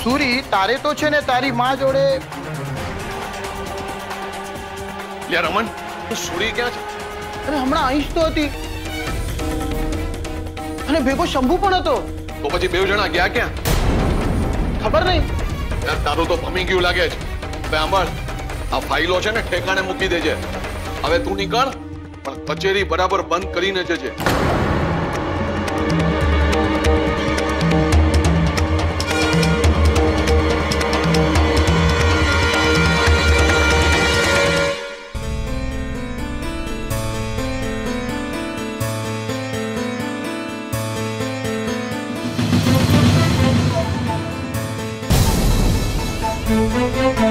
સુરી તારે તો છે ને તારી માં જોડે લે રમન તું સુરી ક્યાં છે અરે હમણાં આઈશ તો હતી અને ભેગો શંભુ પણ હતો તો પછી બે જણા ગયા ક્યાં ખબર નહીં યાર તારું તો ભમી ગયું લાગે છે હવે આંબળ આ ફાઇલો છે ને ઠેકાણે મૂકી દેજે હવે તું નીકળ પણ કચેરી બરાબર બંધ કરીને જજે Música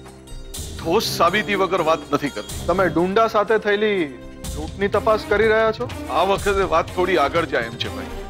ઠોસ સાબિતી વગર વાત નથી કરતો. તમે ડુંડા સાથે થયેલી લૂંટની તપાસ કરી રહ્યા છો? આ વખતે વાત થોડી આગળ જાય એમ છે ભાઈ.